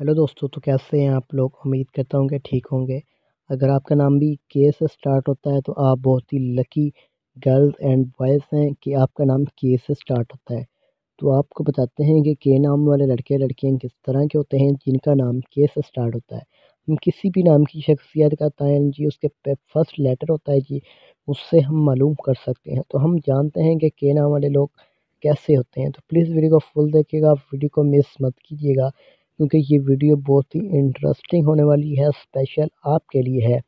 Hello दोस्तों तो कैसे हैं आप लोग? उम्मीद करता हूँ कि ठीक होंगे। अगर आपका नाम भी के से स्टार्ट होता है तो आप बहुत ही लकी गर्ल्स एंड बॉयज़ हैं कि आपका नाम के से स्टार्ट होता है। तो आपको बताते हैं कि के नाम वाले लड़के लड़कियाँ किस तरह के होते हैं जिनका नाम के से स्टार्ट होता है। हम किसी भी नाम की शख्सियत का तयन जी, उसके फ़र्स्ट लेटर होता है जी, उससे हम मालूम कर सकते हैं। तो हम जानते हैं कि के नाम वाले लोग कैसे होते हैं। तो प्लीज़ वीडियो को फुल देखिएगा वीडियो को मिस मत कीजिएगा। क्योंकि ये वीडियो बहुत ही इंटरेस्टिंग होने वाली है स्पेशल आपके लिए है।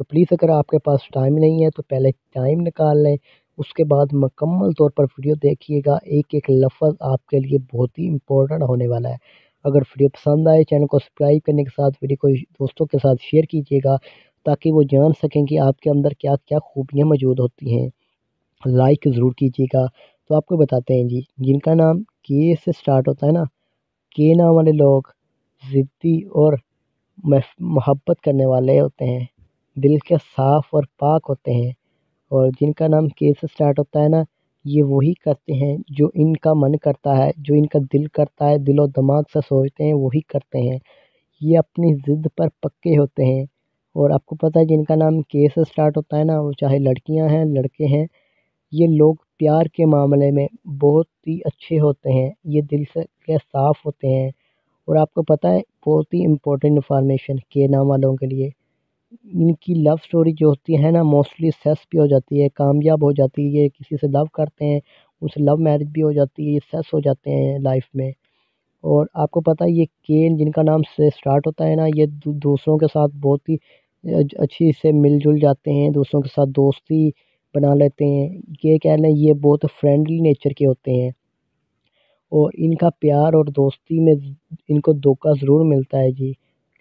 तो प्लीज़ अगर आपके पास टाइम नहीं है तो पहले टाइम निकाल लें, उसके बाद मकम्मल तौर पर वीडियो देखिएगा। एक एक लफ्ज़ आपके लिए बहुत ही इंपॉर्टेंट होने वाला है। अगर वीडियो पसंद आए, चैनल को सब्सक्राइब करने के साथ, वीडियो को दोस्तों के साथ शेयर कीजिएगा, ताकि वो जान सकें कि आपके अंदर क्या क्या खूबियाँ मौजूद होती हैं। लाइक ज़रूर कीजिएगा। तो आपको बताते हैं जी, जिनका नाम के से स्टार्ट होता है ना के नाम वाले लोग ज़िद्दी और मोहब्बत करने वाले होते हैं। दिल के साफ़ और पाक होते हैं और जिनका नाम के से स्टार्ट होता है ना, ये वही करते हैं जो इनका मन करता है, जो इनका दिल करता है, दिलो दिमाग से सोचते हैं, वही करते हैं। ये अपनी ज़िद पर पक्के होते हैं और आपको पता है जिनका नाम के से स्टार्ट होता है ना, वो चाहे लड़कियाँ हैं, लड़के हैं, ये लोग प्यार के मामले में बहुत ही अच्छे होते हैं, ये दिल से, के साफ़ होते हैं। और आपको पता है, बहुत ही इम्पोर्टेंट इन्फॉर्मेशन के नाम वालों के लिए। इनकी लव स्टोरी जो होती है ना मोस्टली सक्सेस भी हो जाती है, कामयाब हो जाती है ये किसी से लव करते हैं उनसे लव मैरिज भी हो जाती है, ये सक्सेस हो जाते हैं लाइफ में। और आपको पता है, ये केन जिनका नाम से स्टार्ट होता है ना, ये दूसरों के साथ बहुत ही अच्छी से मिलजुल जाते हैं, दूसरों के साथ दोस्ती बना लेते हैं। ये कह लें ये बहुत फ्रेंडली नेचर के होते हैं। और इनका प्यार और दोस्ती में इनको धोखा ज़रूर मिलता है जी।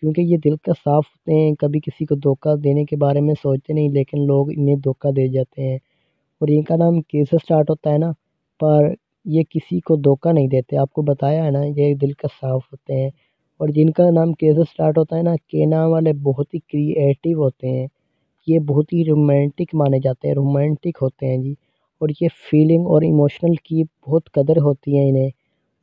क्योंकि ये दिल का साफ़ होते हैं, कभी किसी को धोखा देने के बारे में सोचते नहीं, लेकिन लोग इन्हें धोखा दे जाते हैं। और इनका नाम के से स्टार्ट होता है ना, पर ये किसी को धोखा नहीं देते। आपको बताया है ना, ये दिल का साफ़ होते हैं। और जिनका नाम के से स्टार्ट होता है ना, के नाम वाले बहुत ही क्रिएटिव होते हैं। ये बहुत ही रोमांटिक माने जाते हैं रोमांटिक होते हैं जी। और ये फीलिंग और इमोशनल की बहुत कदर होती है इन्हें।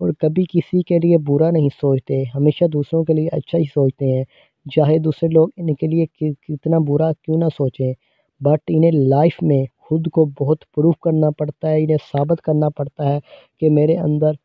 और कभी किसी के लिए बुरा नहीं सोचते, हमेशा दूसरों के लिए अच्छा ही सोचते हैं। चाहे दूसरे लोग इनके लिए कितना बुरा क्यों ना सोचें बट इन्हें लाइफ में खुद को बहुत प्रूफ करना पड़ता है, इन्हें साबित करना पड़ता है कि मेरे अंदर